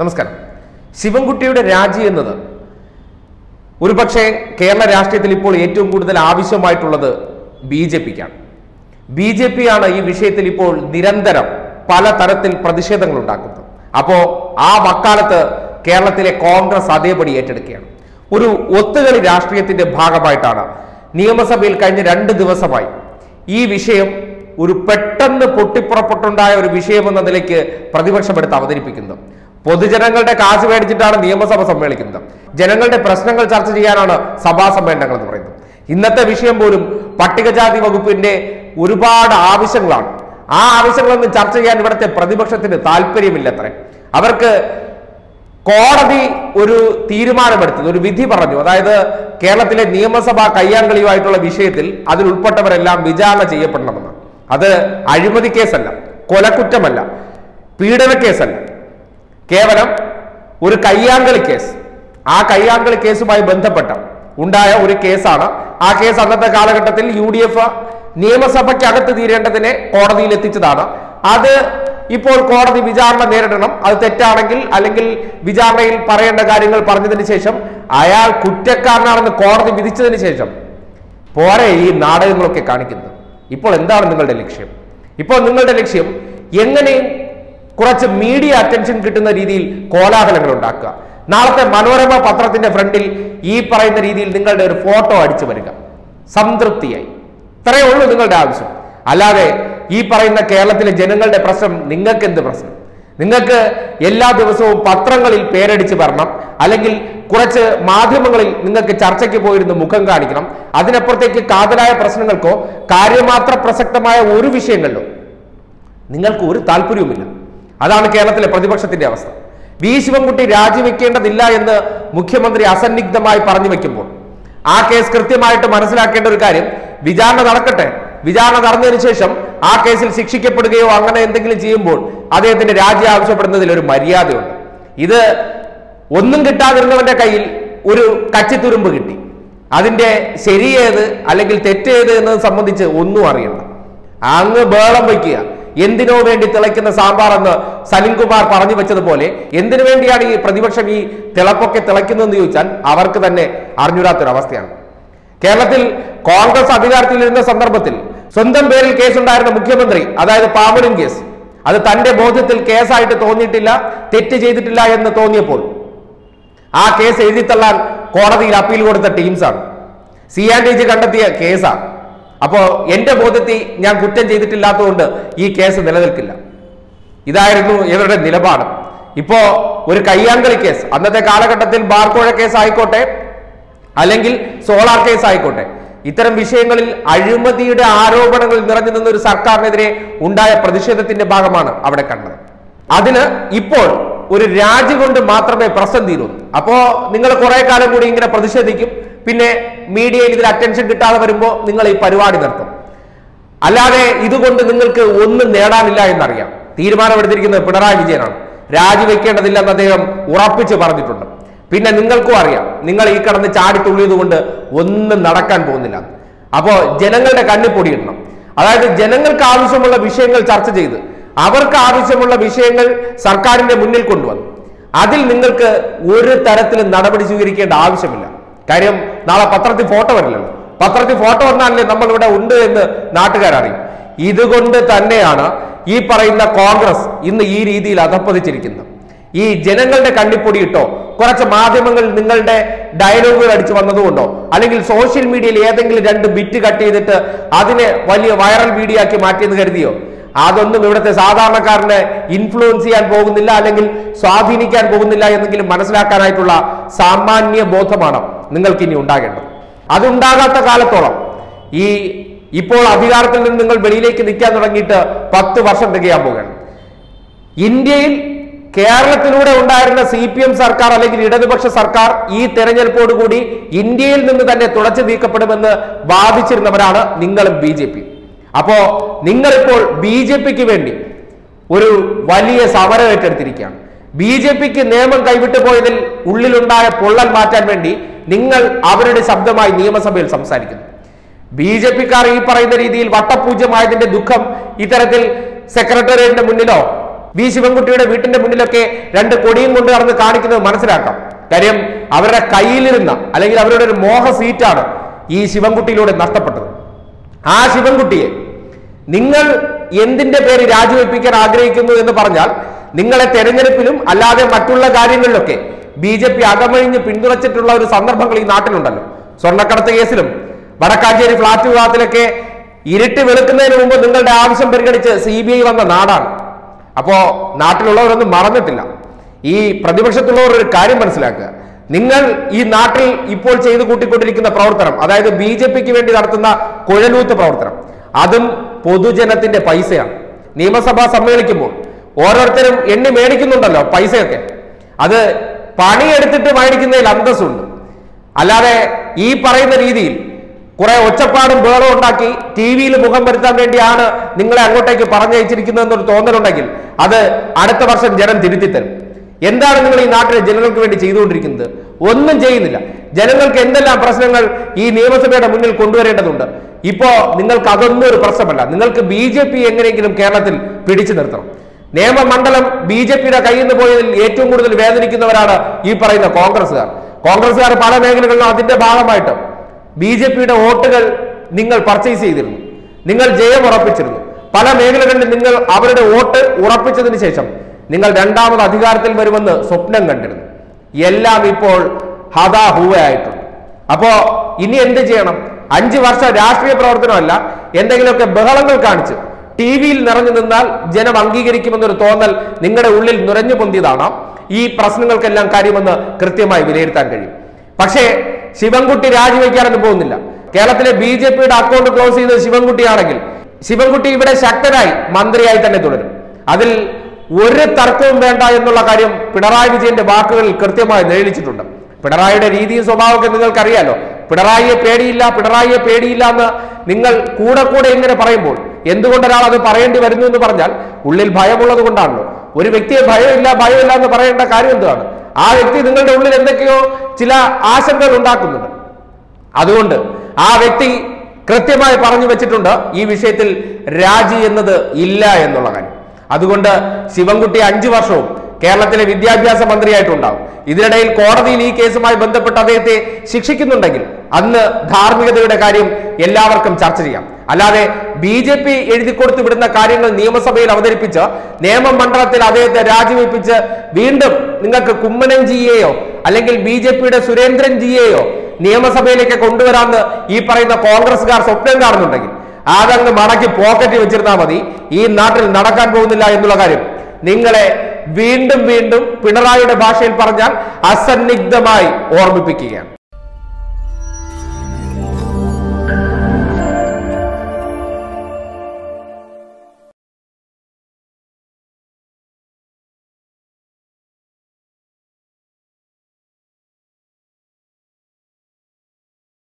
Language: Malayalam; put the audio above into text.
നമസ്കാരം. ശിവൻകുട്ടിയുടെ രാജി എന്നത് ഒരുപക്ഷെ കേരള രാഷ്ട്രീയത്തിൽ ഇപ്പോൾ ഏറ്റവും കൂടുതൽ ആവശ്യമായിട്ടുള്ളത് ബി ജെ പിക്കാണ്. ബി ജെ പി ആണ് ഈ വിഷയത്തിൽ ഇപ്പോൾ നിരന്തരം പല തരത്തിൽ പ്രതിഷേധങ്ങൾ ഉണ്ടാക്കുന്നത് അപ്പോൾ ആ വക്കാലത്ത് കേരളത്തിലെ കോൺഗ്രസ് അതേപടി ഏറ്റെടുക്കുകയാണ്. ഒരു ഒത്തുകളി രാഷ്ട്രീയത്തിന്റെ ഭാഗമായിട്ടാണ് നിയമസഭയിൽ കഴിഞ്ഞ രണ്ട് ദിവസമായി ഈ വിഷയം ഒരു പെട്ടെന്ന് പൊട്ടിപ്പുറപ്പെട്ടുണ്ടായ ഒരു വിഷയമെന്ന നിലയ്ക്ക് പ്രതിപക്ഷം എടുത്ത് അവതരിപ്പിക്കുന്നത്. പൊതുജനങ്ങളുടെ കാശ് മേടിച്ചിട്ടാണ് നിയമസഭ സമ്മേളിക്കുന്നത്. ജനങ്ങളുടെ പ്രശ്നങ്ങൾ ചർച്ച ചെയ്യാനാണ് സഭാ സമ്മേളനങ്ങൾ എന്ന് പറയുന്നത്. ഇന്നത്തെ വിഷയം പോലും പട്ടികജാതി വകുപ്പിന്റെ ഒരുപാട് ആവശ്യങ്ങളാണ്. ആ ആവശ്യങ്ങളൊന്നും ചർച്ച ചെയ്യാൻ ഇവിടുത്തെ പ്രതിപക്ഷത്തിന് താല്പര്യമില്ലത്രേ. അവർക്ക് കോടതി ഒരു തീരുമാനമെടുത്തത് ഒരു വിധി പറഞ്ഞു. അതായത് കേരളത്തിലെ നിയമസഭാ കയ്യാങ്കളിയുമായിട്ടുള്ള വിഷയത്തിൽ അതിൽ ഉൾപ്പെട്ടവരെല്ലാം വിചാരണ ചെയ്യപ്പെടണമെന്ന് അത് അഴിമതി കേസല്ല കൊലക്കുറ്റമല്ല പീഡന കേസല്ല കേവലം ഒരു കയ്യാങ്കളി കേസ്. ആ കയ്യാങ്കളി കേസുമായി ബന്ധപ്പെട്ട ഉണ്ടായ ഒരു കേസാണ്. ആ കേസ് അന്നത്തെ കാലഘട്ടത്തിൽ യു ഡി എഫ് നിയമസഭയ്ക്കകത്ത് തീരേണ്ടതിനെ കോടതിയിൽ എത്തിച്ചതാണ്. അത് ഇപ്പോൾ കോടതി വിചാരണ നേരിടണം. അത് തെറ്റാണെങ്കിൽ അല്ലെങ്കിൽ വിചാരണയിൽ പറയേണ്ട കാര്യങ്ങൾ പറഞ്ഞതിന് ശേഷം അയാൾ കുറ്റക്കാരനാണെന്ന് കോടതി വിധിച്ചതിന് ശേഷം പോരെ ഈ നാടകങ്ങളൊക്കെ കാണിക്കുന്നത്. ഇപ്പോൾ എന്താണ് നിങ്ങളുടെ ലക്ഷ്യം? ഇപ്പോൾ നിങ്ങളുടെ ലക്ഷ്യം എങ്ങനെയും കുറച്ച് മീഡിയ അറ്റൻഷൻ കിട്ടുന്ന രീതിയിൽ കോലാഹലങ്ങൾ ഉണ്ടാക്കുക. നാളത്തെ മനോരമ പത്രത്തിന്റെ ഫ്രണ്ടിൽ ഈ പറയുന്ന രീതിയിൽ നിങ്ങളുടെ ഒരു ഫോട്ടോ അടിച്ചു വരിക. സംതൃപ്തിയായി. ഇത്രയേ ഉള്ളൂ നിങ്ങളുടെ ആവശ്യം. അല്ലാതെ ഈ പറയുന്ന കേരളത്തിലെ ജനങ്ങളുടെ പ്രശ്നം നിങ്ങൾക്ക് എന്ത് പ്രശ്നം? നിങ്ങൾക്ക് എല്ലാ ദിവസവും പത്രങ്ങളിൽ പേരടിച്ച് വരണം. അല്ലെങ്കിൽ കുറച്ച് മാധ്യമങ്ങളിൽ നിങ്ങൾക്ക് ചർച്ചയ്ക്ക് പോയിരുന്ന് മുഖം കാണിക്കണം. അതിനപ്പുറത്തേക്ക് കാതലായ പ്രശ്നങ്ങൾക്കോ കാര്യമാത്ര പ്രസക്തമായ ഒരു വിഷയങ്ങളിലോ നിങ്ങൾക്ക് ഒരു താല്പര്യവുമില്ല. അതാണ് കേരളത്തിലെ പ്രതിപക്ഷത്തിന്റെ അവസ്ഥ. വി ശിവൻകുട്ടി രാജിവെക്കേണ്ടതില്ല എന്ന് മുഖ്യമന്ത്രി അസന്നിഗ്ധമായി പറഞ്ഞു വെക്കുമ്പോൾ ആ കേസ് കൃത്യമായിട്ട് മനസ്സിലാക്കേണ്ട ഒരു കാര്യം വിചാരണ നടക്കട്ടെ. വിചാരണ നടന്നതിന് ശേഷം ആ കേസിൽ ശിക്ഷിക്കപ്പെടുകയോ അങ്ങനെ എന്തെങ്കിലും ചെയ്യുമ്പോൾ അദ്ദേഹത്തിന്റെ രാജി ആവശ്യപ്പെടുന്നതിൽ ഒരു മര്യാദയുണ്ട്. ഇത് ഒന്നും കിട്ടാതിരുന്നവന്റെ കയ്യിൽ ഒരു കച്ചിത്തുരുമ്പ് കിട്ടി. അതിന്റെ ശരിയേത് അല്ലെങ്കിൽ തെറ്റേത് എന്നത് സംബന്ധിച്ച് ഒന്നും അറിയണ്ട. അങ്ങ് ബേളം വയ്ക്കുക. എന്തിനോ വേണ്ടി തിളയ്ക്കുന്ന സാമ്പാർ എന്ന് സലിംകുമാർ പറഞ്ഞു വെച്ചതുപോലെ എന്തിനു വേണ്ടിയാണ് ഈ പ്രതിപക്ഷം ഈ തിളപ്പൊക്കെ തിളയ്ക്കുന്നതെന്ന് ചോദിച്ചാൽ അവർക്ക് തന്നെ അറിഞ്ഞൂടാത്തൊരവസ്ഥയാണ് കേരളത്തിൽ കോൺഗ്രസ് അധികാരത്തിലിരുന്ന സന്ദർഭത്തിൽ സ്വന്തം പേരിൽ കേസുണ്ടായിരുന്ന മുഖ്യമന്ത്രി അതായത് പാമ്പുരം കേസ് അത് തന്റെ ബോധ്യത്തിൽ കേസായിട്ട് തോന്നിയിട്ടില്ല തെറ്റ് ചെയ്തിട്ടില്ല എന്ന് തോന്നിയപ്പോൾ ആ കേസ് എഴുതിത്തള്ളാൻ കോടതിയിൽ അപ്പീൽ കൊടുത്ത ടീംസാണ്. സി ആൻഡ് ജി കണ്ടെത്തിയ കേസാണ്. അപ്പോ എന്റെ ബോധ്യത്തിൽ ഞാൻ കുറ്റം ചെയ്തിട്ടില്ലാത്തതുകൊണ്ട് ഈ കേസ് നിലനിൽക്കില്ല. ഇതായിരുന്നു ഇവരുടെ നിലപാട്. ഇപ്പോ ഒരു കയ്യാങ്കളി കേസ് അന്നത്തെ കാലഘട്ടത്തിൽ ബാർക്കോഴ കേസ് ആയിക്കോട്ടെ അല്ലെങ്കിൽ സോളാർ കേസ് ആയിക്കോട്ടെ ഇത്തരം വിഷയങ്ങളിൽ അഴിമതിയുടെ ആരോപണങ്ങൾ നിറഞ്ഞു നിന്ന ഒരു സർക്കാരിനെതിരെ ഉണ്ടായ പ്രതിഷേധത്തിന്റെ ഭാഗമാണ് അവിടെ കണ്ടത്. അതിന് ഇപ്പോൾ ഒരു രാജി കൊണ്ട് മാത്രമേ പ്രശ്നം അപ്പോ നിങ്ങൾ കുറെ കാലം കൂടി ഇങ്ങനെ പ്രതിഷേധിക്കും പിന്നെ മീഡിയയിൽ ഇതിൽ അറ്റൻഷൻ കിട്ടാതെ വരുമ്പോൾ നിങ്ങൾ ഈ പരിപാടി നിർത്തും. അല്ലാതെ ഇതുകൊണ്ട് നിങ്ങൾക്ക് ഒന്നും നേടാനില്ല എന്നറിയാം. തീരുമാനമെടുത്തിരിക്കുന്നത് പിണറായി വിജയനാണ്. രാജിവെക്കേണ്ടതില്ലെന്ന് അദ്ദേഹം ഉറപ്പിച്ച് പറഞ്ഞിട്ടുണ്ട്. പിന്നെ നിങ്ങൾക്കും അറിയാം. നിങ്ങൾ ഈ കടന്ന് ചാടിത്തുള്ളിയത് കൊണ്ട് ഒന്നും നടക്കാൻ പോകുന്നില്ല. അപ്പോൾ ജനങ്ങളുടെ കണ്ണിൽ പൊടിയിടണം. അതായത് ജനങ്ങൾക്ക് ആവശ്യമുള്ള വിഷയങ്ങൾ ചർച്ച ചെയ്ത് അവർക്ക് ആവശ്യമുള്ള വിഷയങ്ങൾ സർക്കാരിന്റെ മുന്നിൽ കൊണ്ടുവന്നു. അതിൽ നിങ്ങൾക്ക് ഒരു തരത്തിലും നടപടി സ്വീകരിക്കേണ്ട ആവശ്യമില്ല. കാര്യം നാളെ പത്രത്തിൽ ഫോട്ടോ വരില്ലല്ലോ. പത്രത്തിൽ ഫോട്ടോ വന്നാലേ നമ്മൾ ഇവിടെ ഉണ്ട് എന്ന് നാട്ടുകാരറിയും. ഇതുകൊണ്ട് തന്നെയാണ് ഈ പറയുന്ന കോൺഗ്രസ് ഇന്ന് ഈ രീതിയിൽ അധപ്പതിച്ചിരിക്കുന്നത്. ഈ ജനങ്ങളുടെ കണ്ണിപ്പൊടിയിട്ടോ കുറച്ച് മാധ്യമങ്ങൾ നിങ്ങളുടെ ഡയലോഗുകൾ അടിച്ചു വന്നതുകൊണ്ടോ അല്ലെങ്കിൽ സോഷ്യൽ മീഡിയയിൽ ഏതെങ്കിലും രണ്ട് ബിറ്റ് കട്ട് ചെയ്തിട്ട് അതിനെ വലിയ വൈറൽ വീഡിയോ ആക്കി മാറ്റിയെന്ന് കരുതിയോ? അതൊന്നും ഇവിടുത്തെ സാധാരണക്കാരനെ ഇൻഫ്ലുവൻസ് ചെയ്യാൻ പോകുന്നില്ല അല്ലെങ്കിൽ സ്വാധീനിക്കാൻ പോകുന്നില്ല എന്നെങ്കിലും മനസ്സിലാക്കാനായിട്ടുള്ള സാമാന്യ ബോധമാണ് നിങ്ങൾക്ക് ഇനി ഉണ്ടാകേണ്ടത്. അതുണ്ടാകാത്ത കാലത്തോളം ഈ ഇപ്പോൾ അധികാരത്തിൽ നിന്ന് നിങ്ങൾ വെളിയിലേക്ക് നിൽക്കാൻ തുടങ്ങിയിട്ട് പത്ത് വർഷം തികയാൻ പോകുകയാണ് ഇന്ത്യയിൽ കേരളത്തിലൂടെ ഉണ്ടായിരുന്ന സി പി എം സർക്കാർ അല്ലെങ്കിൽ ഇടതുപക്ഷ സർക്കാർ ഈ തെരഞ്ഞെടുപ്പോടുകൂടി ഇന്ത്യയിൽ നിന്ന് തന്നെ തുടച്ചു നീക്കപ്പെടുമെന്ന് വാദിച്ചിരുന്നവരാണ് നിങ്ങളും ബി ജെ പി. അപ്പോ നിങ്ങളിപ്പോൾ ബി ജെ പിക്ക് വേണ്ടി ഒരു വലിയ സമരം ഏറ്റെടുത്തിരിക്കുകയാണ്. ബി ജെ പിക്ക് നിയമം കൈവിട്ടു പോയതിൽ ഉള്ളിലുണ്ടായ പൊള്ളൽ മാറ്റാൻ വേണ്ടി നിങ്ങൾ അവരുടെ ശബ്ദമായി നിയമസഭയിൽ സംസാരിക്കുന്നു. ബി ജെ പിക്കാർ ഈ പറയുന്ന രീതിയിൽ വട്ടപൂജ്യമായതിന്റെ ദുഃഖം ഇത്തരത്തിൽ സെക്രട്ടേറിയറ്റിന്റെ മുന്നിലോ വി ശിവൻകുട്ടിയുടെ വീട്ടിന്റെ മുന്നിലൊക്കെ രണ്ട് കൊടിയും കൊണ്ട് നടന്ന് കാണിക്കുന്നത് മനസ്സിലാക്കാം. കാര്യം അവരുടെ കയ്യിലിരുന്ന അല്ലെങ്കിൽ അവരുടെ ഒരു മോഹ സീറ്റാണ് ഈ ശിവൻകുട്ടിയിലൂടെ നഷ്ടപ്പെട്ടത്. ആ ശിവൻകുട്ടിയെ നിങ്ങൾ എന്തിന്റെ പേര് രാജിവെപ്പിക്കാൻ ആഗ്രഹിക്കുന്നു എന്ന് പറഞ്ഞാൽ നിങ്ങളെ തെരഞ്ഞെടുപ്പിലും അല്ലാതെ മറ്റുള്ള കാര്യങ്ങളിലൊക്കെ ബി ജെ പി അകമഴിഞ്ഞ് പിന്തുണച്ചിട്ടുള്ള ഒരു സന്ദർഭങ്ങൾ ഈ നാട്ടിലുണ്ടല്ലോ. സ്വർണക്കടത്ത് കേസിലും വടക്കാഞ്ചേരി ഫ്ളാറ്റ് വിവാദത്തിലൊക്കെ ഇരുട്ട് വെളുക്കുന്നതിന് മുമ്പ് നിങ്ങളുടെ ആവശ്യം പരിഗണിച്ച് സി ബി ഐ വന്ന നാടാണ്. അപ്പോ നാട്ടിലുള്ളവരൊന്നും മറന്നിട്ടില്ല. ഈ പ്രതിപക്ഷത്തുള്ളവർ ഒരു കാര്യം മനസ്സിലാക്കുക. നിങ്ങൾ ഈ നാട്ടിൽ ഇപ്പോൾ ചെയ്തു കൂട്ടിക്കൊണ്ടിരിക്കുന്ന പ്രവർത്തനം അതായത് ബി ജെ പിക്ക് വേണ്ടി നടത്തുന്ന കുഴലൂത്ത് പ്രവർത്തനം അതും പൊതുജനത്തിന്റെ പൈസയാണ്. നിയമസഭ സമ്മേളിക്കുമ്പോൾ ഓരോരുത്തരും എണ്ണി മേടിക്കുന്നുണ്ടല്ലോ പൈസയൊക്കെ. അത് പണിയെടുത്തിട്ട് മേടിക്കുന്നതിൽ അന്തസ്സുണ്ട്. അല്ലാതെ ഈ പറയുന്ന രീതിയിൽ കുറെ ഒച്ചപ്പാടും ബേളും ഉണ്ടാക്കി ടി വിയിൽ മുഖം വരുത്താൻ വേണ്ടിയാണ് നിങ്ങളെ അങ്ങോട്ടേക്ക് പറഞ്ഞയച്ചിരിക്കുന്നതെന്നൊരു തോന്നലുണ്ടെങ്കിൽ അത് അടുത്ത വർഷം ജനം തിരുത്തി തരും എന്താണ് നിങ്ങൾ ഈ നാട്ടിലെ ജനങ്ങൾക്ക് വേണ്ടി ചെയ്തുകൊണ്ടിരിക്കുന്നത്? ഒന്നും ചെയ്യുന്നില്ല. ജനങ്ങൾക്ക് എന്തെല്ലാം പ്രശ്നങ്ങൾ ഈ നിയമസഭയുടെ മുന്നിൽ കൊണ്ടുവരേണ്ടതുണ്ട്? ഇപ്പോ നിങ്ങൾക്ക് അതൊന്നും ഒരു പ്രശ്നമല്ല. നിങ്ങൾക്ക് ബി ജെ പി എങ്ങനെയെങ്കിലും കേരളത്തിൽ പിടിച്ചു നിർത്തണം. നിയമമണ്ഡലം ബി ജെ പിയുടെ കയ്യിൽ നിന്ന് പോയതിൽ ഏറ്റവും കൂടുതൽ വേദനിക്കുന്നവരാണ് ഈ പറയുന്ന കോൺഗ്രസ്സുകാർ. കോൺഗ്രസ്സുകാർ പല മേഖലകളിലും അതിന്റെ ഭാഗമായിട്ട് ബി ജെ പിയുടെ വോട്ടുകൾ നിങ്ങൾ പർച്ചേസ് ചെയ്തിരുന്നു. നിങ്ങൾ ജയം ഉറപ്പിച്ചിരുന്നു. പല മേഖലകളിലും നിങ്ങൾ അവരുടെ വോട്ട് ഉറപ്പിച്ചതിന് ശേഷം നിങ്ങൾ രണ്ടാമത് അധികാരത്തിൽ വരുമെന്ന് സ്വപ്നം കണ്ടിരുന്നു. എല്ലാം ഇപ്പോൾ ഹതാഹൂവയായിട്ടുണ്ട് അപ്പോ ഇനി എന്ത് ചെയ്യണം? അഞ്ചു വർഷം രാഷ്ട്രീയ പ്രവർത്തനമല്ല എന്തെങ്കിലുമൊക്കെ ബഹളങ്ങൾ കാണിച്ച് ടി വിയിൽ നിറഞ്ഞു നിന്നാൽ ജനം അംഗീകരിക്കുമെന്നൊരു തോന്നൽ നിങ്ങളുടെ ഉള്ളിൽ നുരഞ്ഞു പൊന്തിയതാണ്. ഈ പ്രശ്നങ്ങൾക്കെല്ലാം കാര്യമെന്ന് കൃത്യമായി വിലയിരുത്താൻ കഴിയും. പക്ഷേ ശിവൻകുട്ടി രാജിവെക്കാനൊന്നും പോകുന്നില്ല. കേരളത്തിലെ ബി ജെ പിയുടെ അക്കൗണ്ട് ക്ലോസ് ചെയ്തത് ശിവൻകുട്ടിയാണെങ്കിൽ ശിവൻകുട്ടി ഇവിടെ ശക്തനായി മന്ത്രിയായി തന്നെ തുടരും. അതിൽ ഒരു തർക്കവും വേണ്ട എന്നുള്ള കാര്യം പിണറായി വിജയന്റെ വാക്കുകളിൽ കൃത്യമായി നിഴലിച്ചിട്ടുണ്ട്. പിണറായിയുടെ രീതിയും സ്വഭാവമൊക്കെ നിങ്ങൾക്കറിയാലോ. പിണറായിയെ പേടിയില്ല പിണറായിയെ പേടിയില്ല എന്ന് നിങ്ങൾ കൂടെ കൂടെ ഇങ്ങനെ പറയുമ്പോൾ എന്തുകൊണ്ട് ഒരാൾ അത് പറയേണ്ടി വരുന്നു എന്ന് പറഞ്ഞാൽ ഉള്ളിൽ ഭയമുള്ളത് കൊണ്ടാണല്ലോ. ഒരു വ്യക്തിയെ ഭയമില്ല ഭയമില്ല എന്ന് പറയേണ്ട കാര്യം എന്താണ്? ആ വ്യക്തി നിങ്ങളുടെ ഉള്ളിൽ എന്തൊക്കെയോ ചില ആശങ്കകൾ ഉണ്ടാക്കുന്നുണ്ട്. അതുകൊണ്ട് ആ വ്യക്തി കൃത്യമായി പറഞ്ഞു വെച്ചിട്ടുണ്ട് ഈ വിഷയത്തിൽ രാജി എന്നത് ഇല്ല എന്നുള്ള കാര്യം. അതുകൊണ്ട് ശിവൻകുട്ടി അഞ്ചു വർഷവും കേരളത്തിലെ വിദ്യാഭ്യാസ മന്ത്രിയായിട്ടുണ്ടാവും. ഇതിനിടയിൽ കോടതിയിൽ ഈ കേസുമായി ബന്ധപ്പെട്ട് അദ്ദേഹത്തെ ശിക്ഷിക്കുന്നുണ്ടെങ്കിൽ അന്ന് ധാർമ്മികതയുടെ കാര്യം എല്ലാവർക്കും ചർച്ച ചെയ്യാം. അല്ലാതെ ബി ജെ പി എഴുതി കൊടുത്തു വിടുന്ന കാര്യങ്ങൾ നിയമസഭയിൽ അവതരിപ്പിച്ച് നിയമമണ്ഡലത്തിൽ അദ്ദേഹത്തെ രാജിവെപ്പിച്ച് വീണ്ടും നിങ്ങൾക്ക് കുമ്മനം ജിയെയോ അല്ലെങ്കിൽ ബി ജെ പിയുടെ സുരേന്ദ്രൻ ജിയെയോ നിയമസഭയിലേക്ക് കൊണ്ടുവരാമെന്ന് ഈ പറയുന്ന കോൺഗ്രസ്സുകാർ സ്വപ്നം കാണുന്നുണ്ടെങ്കിൽ അതങ്ങ് മടക്കി പോക്കറ്റിൽ വെച്ചിരുന്നാൽ മതി. ഈ നാട്ടിൽ നടക്കാൻ പോകുന്നില്ല എന്നുള്ള കാര്യം നിങ്ങളെ വീണ്ടും വീണ്ടും പിണറായിയുടെ ഭാഷയിൽ പറഞ്ഞാൽ അസന്നിഗ്ധമായി ഓർമ്മിപ്പിക്കുകയാണ്.